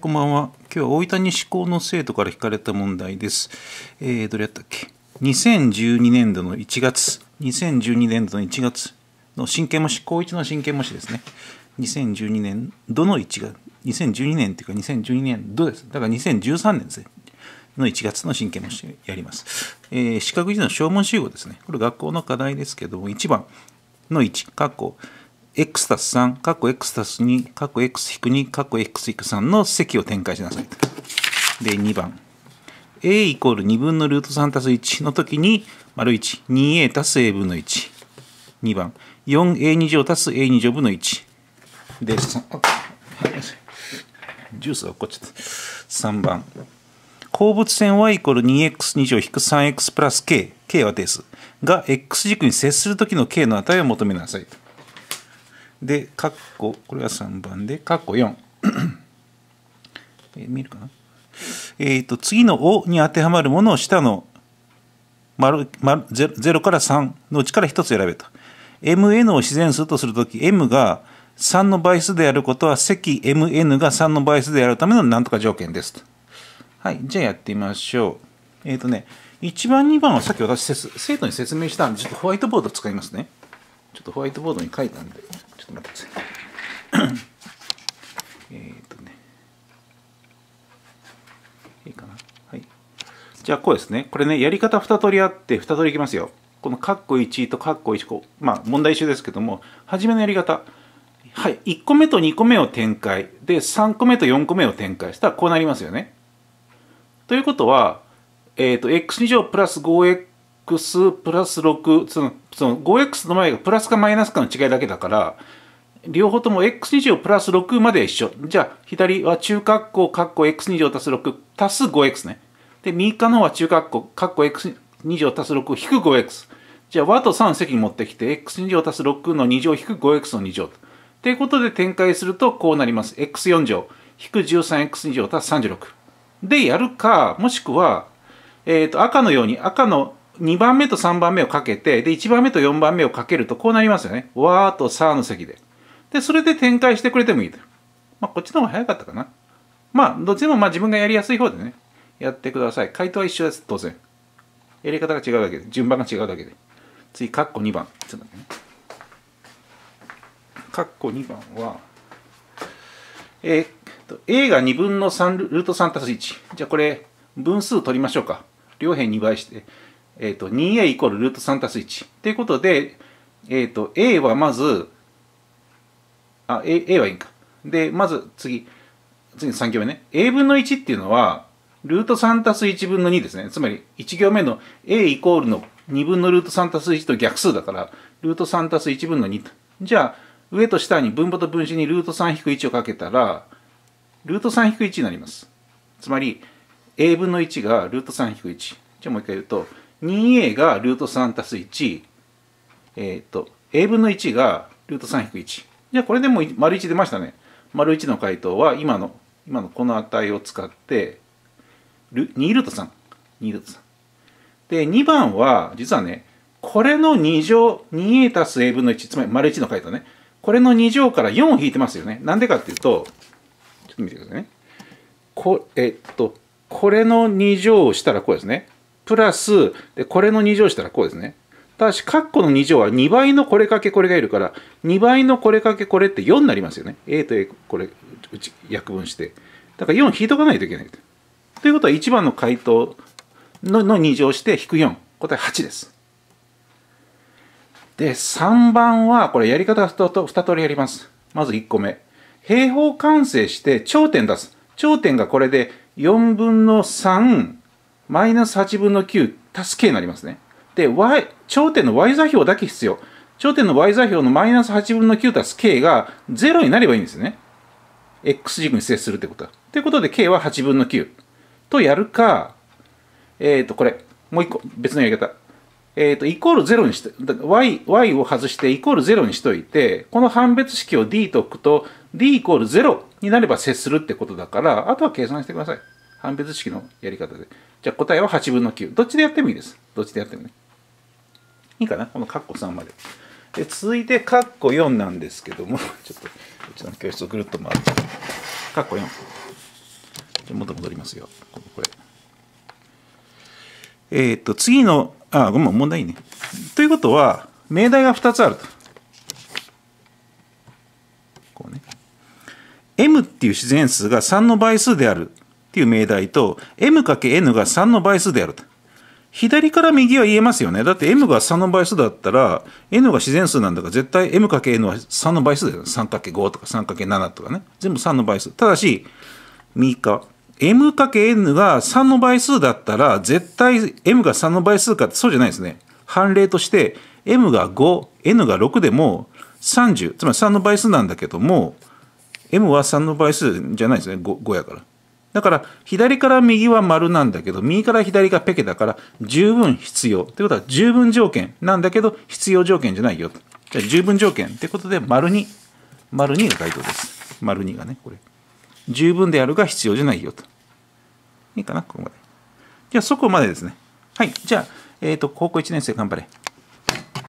こんばんは。今日は大分西高の生徒から引かれた問題です。えー、どれやったっけ ?2012 年度の1月、2012年度の1月の真剣模試、高1の真剣模試ですね。2012年度の1月、2012年っていうか2012年度です。だから2013年ですね。の1月の真剣模試やります。えー、四角字の小問集合ですね。これ学校の課題ですけども、1番の1、括弧 x たす3、括弧 x たす2、括弧 x 引く2、括弧 x 引く3の積を展開しなさい。で、2番。a イコール2分のルート3たす1の時に、丸1、2a たす a 分の1。2番。4a2 乗たす a2 乗分の1。で、3 ジュースが落っこっちゃった。3番。放物線 y イコール 2x2 乗引く 3x プラス k、k は定数が x 軸に接する時の k の値を求めなさいと。で、カッコ、これは3番で、カッコ4。え見るかな？えっ、ー、と、次の「お」に当てはまるものを下の丸丸 0, 0から3のうちから1つ選べと。mn を自然数とするとき、m が3の倍数であることは積 mn が3の倍数であるためのなんとか条件ですと。はい、じゃあやってみましょう。えっ、ー、とね、1番、2番はさっき私、生徒に説明したんで、ちょっとホワイトボード使いますね。ちょっとホワイトボードに書いたんで。っと待ってください。えっとね。いいかな？はい。じゃあ、こうですね。これね、やり方2通りあって、2通りいきますよ。このカッコ1とカッコ1個、まあ、問題集ですけども、初めのやり方。はい。1個目と2個目を展開。で、3個目と4個目を展開したら、こうなりますよね。ということは、えっ、ー、と、x2 乗プラス 5x x プラス6、その、その 5x の前がプラスかマイナスかの違いだけだから、両方とも x2 乗プラス6まで一緒。じゃあ、左は中括弧、括弧 x2 乗足す6足す 5x ね。で、右側の方は中括弧、括弧 x2 乗足す6引く 5x。じゃあ、和と3積に持ってきて、x2 乗足す6の2乗引く 5x の2乗と。いうことで展開するとこうなります。x4 乗引く 13x2 乗足す36。で、やるか、もしくは、えっ、ー、と、赤のように、赤の2番目と3番目をかけて、で、1番目と4番目をかけるとこうなりますよね。わーとさーの積で。で、それで展開してくれてもいいと。まあ、こっちの方が早かったかな。まあ、どっちでもまあ自分がやりやすい方でね、やってください。回答は一緒です、当然。やり方が違うだけで、順番が違うだけで。次、カッコ2番。ちょっと待ってね。カッコ2番は、えー、っと、A が2分の3ルート3たす1。じゃあこれ、分数取りましょうか。両辺2倍して。えっ、ー、と、2a イコールルート3たす1。ということで、えっ、ー、と、a はまず、あ、a, a はいいか。で、まず次、次3行目ね。a 分の1っていうのは、ルート3たす1分の2ですね。つまり、1行目の a イコールの2分のルート3たす1と逆数だから、ルート3たす1分の2と。じゃあ、上と下に分母と分子にルート3引く1をかけたら、ルート3引く1になります。つまり、a 分の1がルート3引く1。じゃあもう一回言うと、2a がルート3たす1、えっ、ー、と、a 分の1がルート3引く1。じゃあこれでもう丸1出ましたね。丸1の回答は今の、今のこの値を使って、2ルート3。2ルート3。で、2番は、実はね、これの2乗、2a たす a 分の1、つまり丸1の回答ね。これの2乗から4を引いてますよね。なんでかっていうと、ちょっと見てくださいね。こえっと、これの2乗をしたらこうですね。プラス、で、これの2乗したらこうですね。ただし、カッコの2乗は2倍のこれかけこれがいるから、2倍のこれかけこれって4になりますよね。A と A、これ、うち、約分して。だから4引いとかないといけない。ということは1番の回答のの2乗して引く4。答え8です。で、3番は、これやり方2通りやります。まず1個目。平方完成して頂点出す。頂点がこれで4分の3マイナス8分の9足す k になりますね。で、y、頂点の y 座標だけ必要。頂点の y 座標のマイナス8分の9足す k が0になればいいんですね。x 軸に接するってことは。ということで k は8分の9とやるか、えっ、ー、と、これ、もう一個別のやり方。えっ、ー、と、イコール0にして、y, y を外してイコール0にしといて、この判別式を d と置くと、d イコール0になれば接するってことだから、あとは計算してください。判別式のやり方で。じゃあ答えは8分の9。どっちでやってもいいです。どっちでやってもね。いいかな？このカッコ3まで。で続いてカッコ4なんですけども、ちょっとうちの教室をぐるっと回って。カッコ4。じゃ元戻りますよ。これ。えっ、と、次の、あ、ごめん、問題いいね。ということは、命題が2つあると。こうね。m っていう自然数が3の倍数であるっていう命題と、m×n が3の倍数であると。左から右は言えますよね。だって m が3の倍数だったら、n が自然数なんだから絶対 m×n は3の倍数だよね。3×5 とか 3×7 とかね。全部3の倍数。ただし、右側。m×n が3の倍数だったら、絶対 m が3の倍数かってそうじゃないですね。判例として、m が5、n が6でも30、つまり3の倍数なんだけども、m は3の倍数じゃないですね。5, 5やから。だから、左から右は丸なんだけど、右から左がペケだから、十分必要。ってことは、十分条件なんだけど、必要条件じゃないよ。じゃあ、十分条件ってことで、丸2。丸2が回答です。丸2がね、これ。十分であるが必要じゃないよと。いいかなここまで。じゃあ、そこまでですね。はい。じゃあ、えっ、ー、と、高校1年生頑張れ。